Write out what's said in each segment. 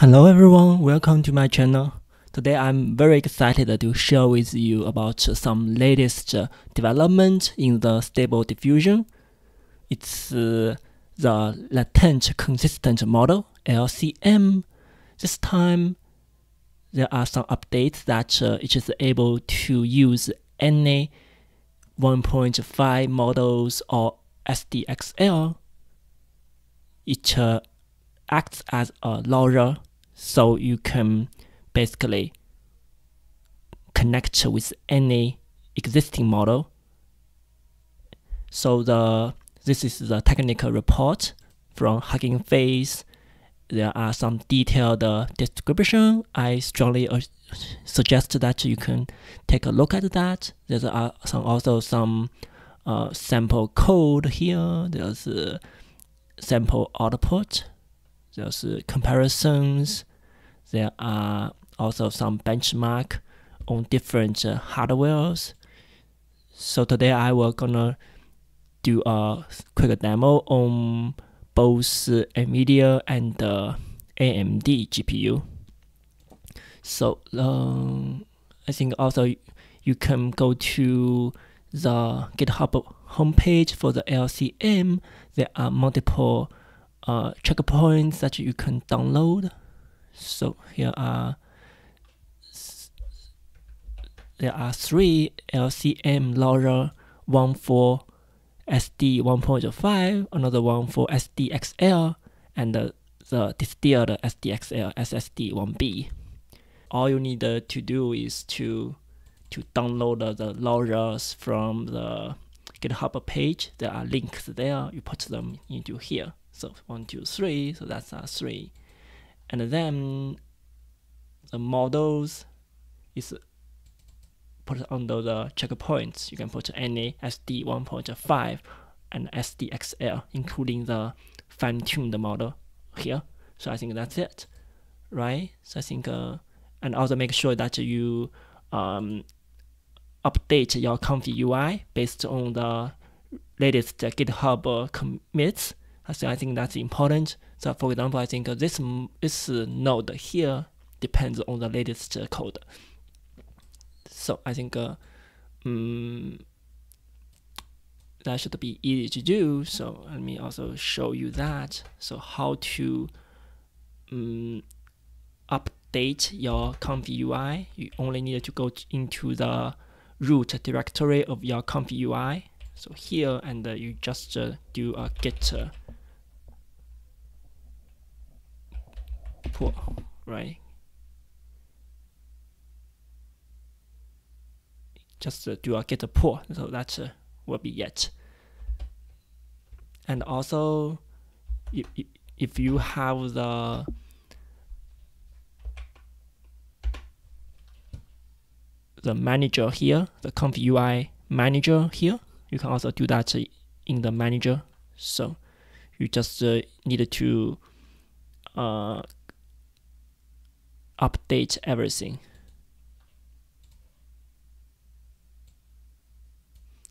Hello everyone, welcome to my channel. Today I'm very excited to share with you about some latest development in the stable diffusion. It's uh, the latent consistent model LCM. This time there are some updates that uh, it is able to use any 1.5 models or SDXL. It uh, acts as a LoRa so you can basically connect with any existing model. So the this is the technical report from Hugging Face. There are some detailed uh, description. I strongly uh, suggest that you can take a look at that. There are some also some uh, sample code here. There's a sample output. There's comparisons there are also some benchmark on different uh, hardwares. So today I will gonna do a quick demo on both NVIDIA and uh, AMD GPU. So um, I think also you can go to the GitHub homepage for the LCM. There are multiple uh, checkpoints that you can download. So here are there are three LCM LoRa, one for SD 1.5, another one for SDXL, and the, the distilled SDXL SSD 1B. All you need uh, to do is to to download uh, the LoRa's from the GitHub page. There are links there. You put them into here. So one, two, three. So that's three and then the models is put under the checkpoints. You can put any SD 1.5 and SDXL, including the fine-tuned model here. So I think that's it, right? So I think, uh, and also make sure that you um, update your Comfy UI based on the latest GitHub commits. So I think that's important. So for example, I think this this node here depends on the latest code. So I think uh, um, that should be easy to do. So let me also show you that. So how to um, update your Comfy UI. You only need to go into the root directory of your Comfy UI. So here, and uh, you just uh, do a git pull, right? Just uh, do a git a pull, so that uh, will be it. And also, if, if you have the the manager here, the Comfy UI manager here, you can also do that in the manager. So you just uh, need to uh, update everything.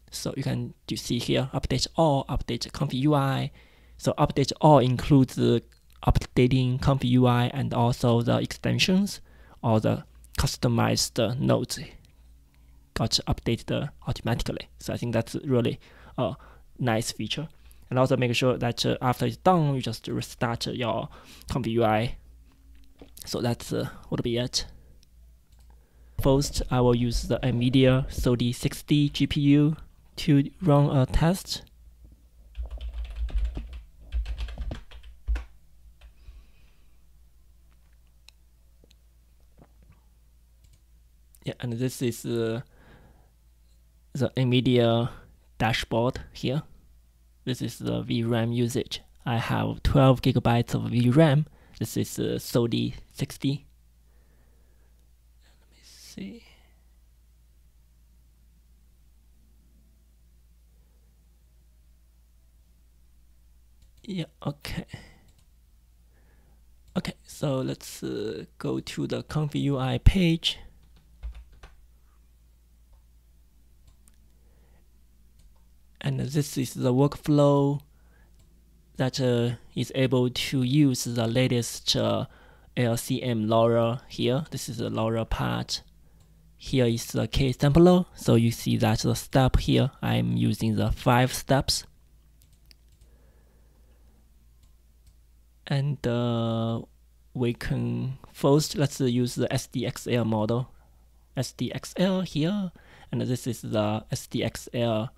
So you can do see here, update all, update Comfy UI. So update all includes the updating Comfy UI and also the extensions or the customized nodes got updated automatically. So I think that's really a nice feature. And also make sure that after it's done, you just restart your Comfy UI so that's uh, would be it. First, I will use the NVIDIA 3060 GPU to run a test. Yeah, and this is uh, the NVIDIA dashboard here. This is the VRAM usage. I have 12 gigabytes of VRAM this is uh, Sodi 60. Let me see. Yeah, okay. Okay, so let's uh, go to the Comfy UI page. And this is the workflow that uh, is able to use the latest uh, LCM LoRa here. This is the LoRa part. Here is the KSampler. So you see that the step here, I'm using the five steps. And uh, we can first, let's use the SDXL model. SDXL here. And this is the SDXL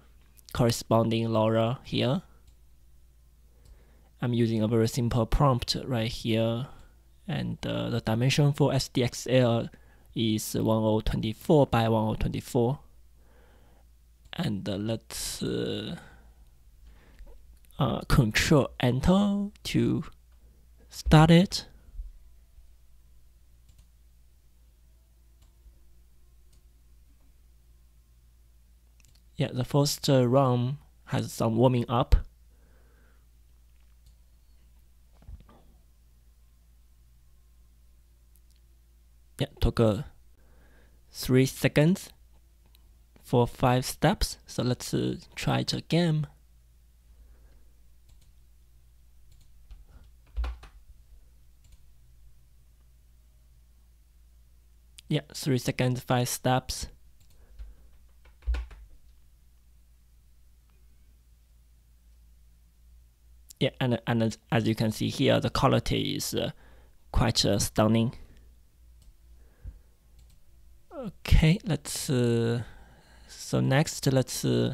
corresponding LoRa here. I'm using a very simple prompt right here. And uh, the dimension for SDXL is 1024 by 1024 and uh, let's uh, uh, control enter to start it. Yeah the first uh, run has some warming up yeah, took a three seconds for five steps. So let's uh, try it again. Yeah, three seconds, five steps. Yeah, and, and as you can see here, the quality is uh, quite uh, stunning. Okay, let's uh, so next let's uh,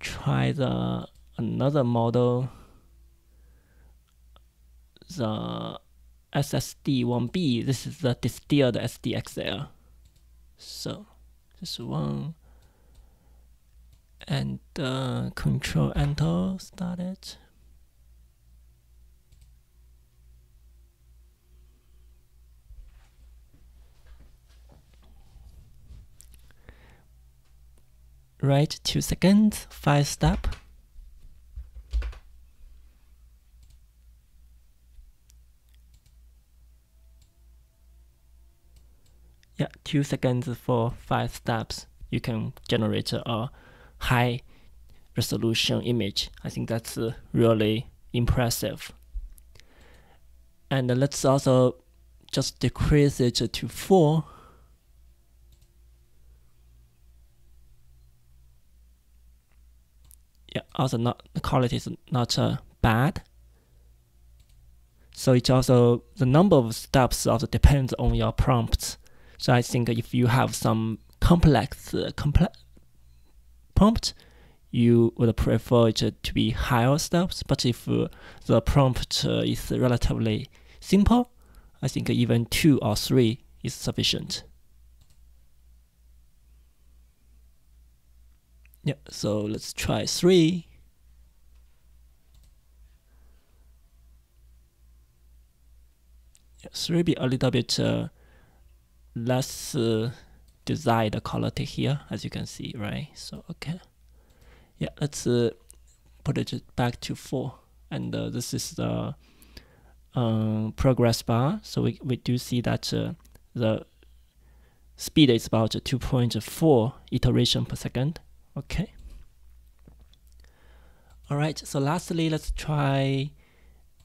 try the another model. The SSD1B this is the distilled SDXL so this one. And uh, control enter start right two seconds five step yeah two seconds for five steps you can generate a high resolution image. I think that's uh, really impressive. And let's also just decrease it to 4 yeah, also not the quality is not uh, bad. So it also the number of steps also depends on your prompts. So I think if you have some complex uh, complex prompt, you would prefer it to be higher steps. But if uh, the prompt uh, is relatively simple, I think even two or three is sufficient. Yeah, so let's try three. Yeah, three be a little bit uh, less uh, desired quality here, as you can see, right? So, okay. Yeah, let's uh, put it back to four. And uh, this is the um, progress bar. So we, we do see that uh, the speed is about 2.4 iteration per second. Okay. All right, so lastly, let's try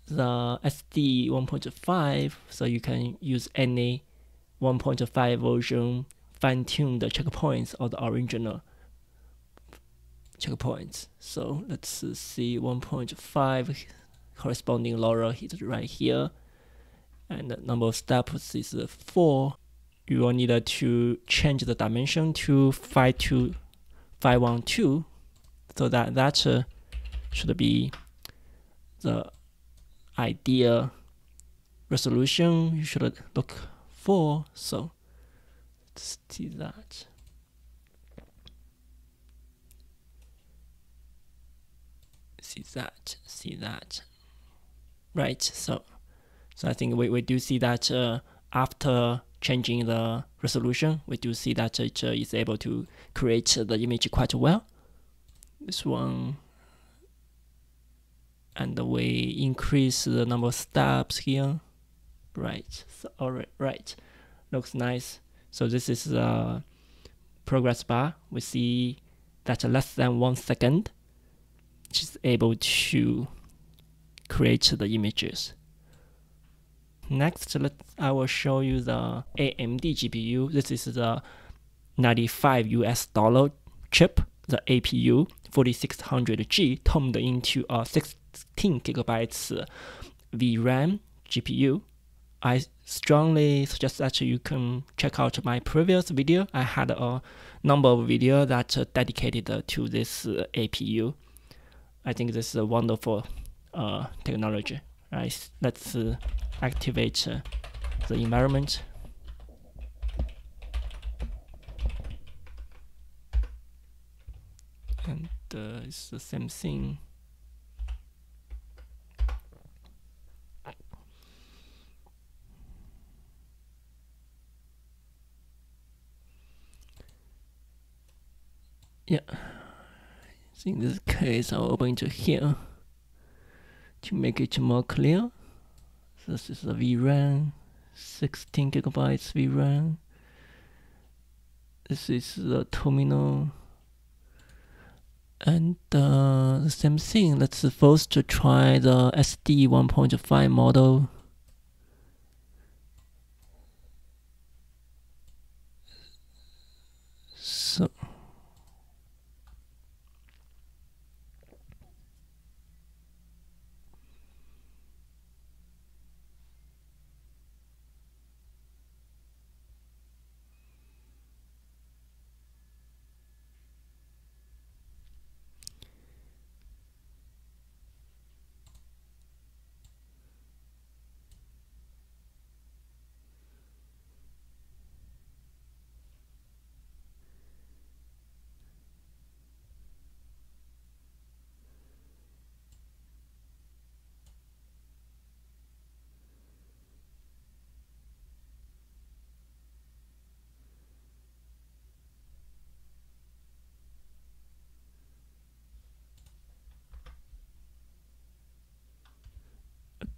the SD 1.5. So you can use any 1.5 version fine-tune the checkpoints or the original checkpoints. So let's see 1.5 corresponding LoRa is right here. And the number of steps is 4. You will need to change the dimension to 5 to 512 so that that uh, should be the ideal resolution you should look for. So let's see that. See that see that. Right so so I think we, we do see that uh, after changing the resolution, we do see that it uh, is able to create the image quite well. This one, and we increase the number of steps here. Right, so, all right, right, looks nice. So this is the progress bar. We see that less than one second, is able to create the images. Next, let I will show you the AMD GPU. This is the 95 US dollar chip, the APU 4600G, turned into a 16 gigabytes VRAM GPU. I strongly suggest that you can check out my previous video. I had a number of videos that are dedicated to this APU. I think this is a wonderful uh, technology. Right, let's uh, activate uh, the environment. And uh, it's the same thing. Yeah, in this case, I'll open it here to make it more clear. This is the VRAM, 16 gigabytes VRAM. This is the terminal. And uh, the same thing, let's first try the SD 1.5 model. So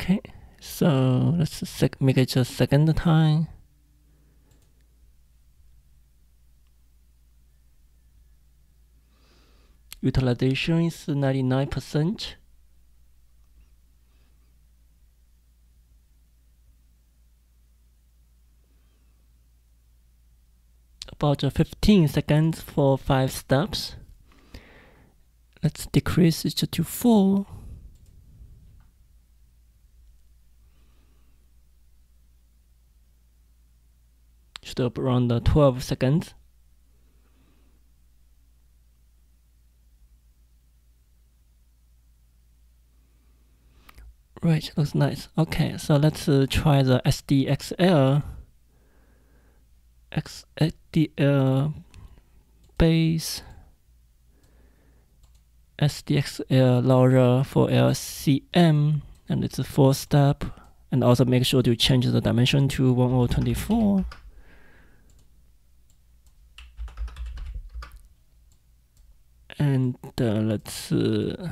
Okay, so let's sec make it a second time. Utilization is 99%. About 15 seconds for 5 steps. Let's decrease it to 4. Stop around 12 seconds. Right, looks nice. Okay, so let's uh, try the SDXL. X SDL base SDXL LoRa for LCM, and it's a four step. And also make sure to change the dimension to 1024. and uh, let's uh,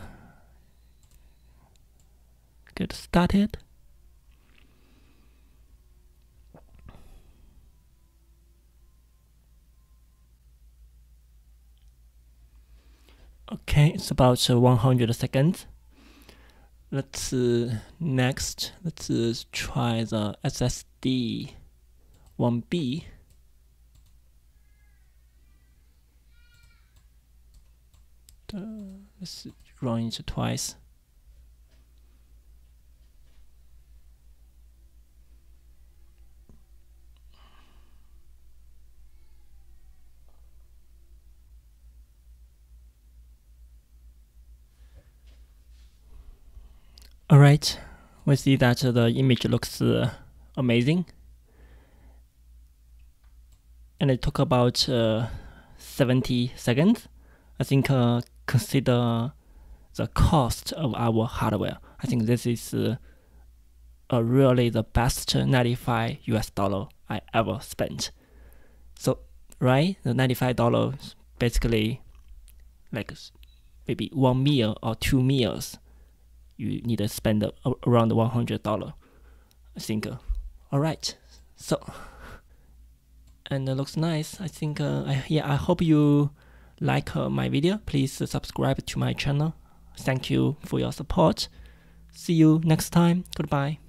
get started. Okay, it's about uh, 100 seconds. Let's uh, next, let's uh, try the SSD 1B. Uh, let's run it twice. Alright, we see that the image looks uh, amazing. And it took about uh, 70 seconds. I think uh, consider the cost of our hardware. I think this is uh, really the best 95 US dollar I ever spent. So, right, the 95 dollars basically like maybe one meal or two meals. You need to spend around 100 dollar. I think. Uh, all right, so and it looks nice. I think. Uh, I, yeah, I hope you like uh, my video, please subscribe to my channel. Thank you for your support. See you next time. Goodbye.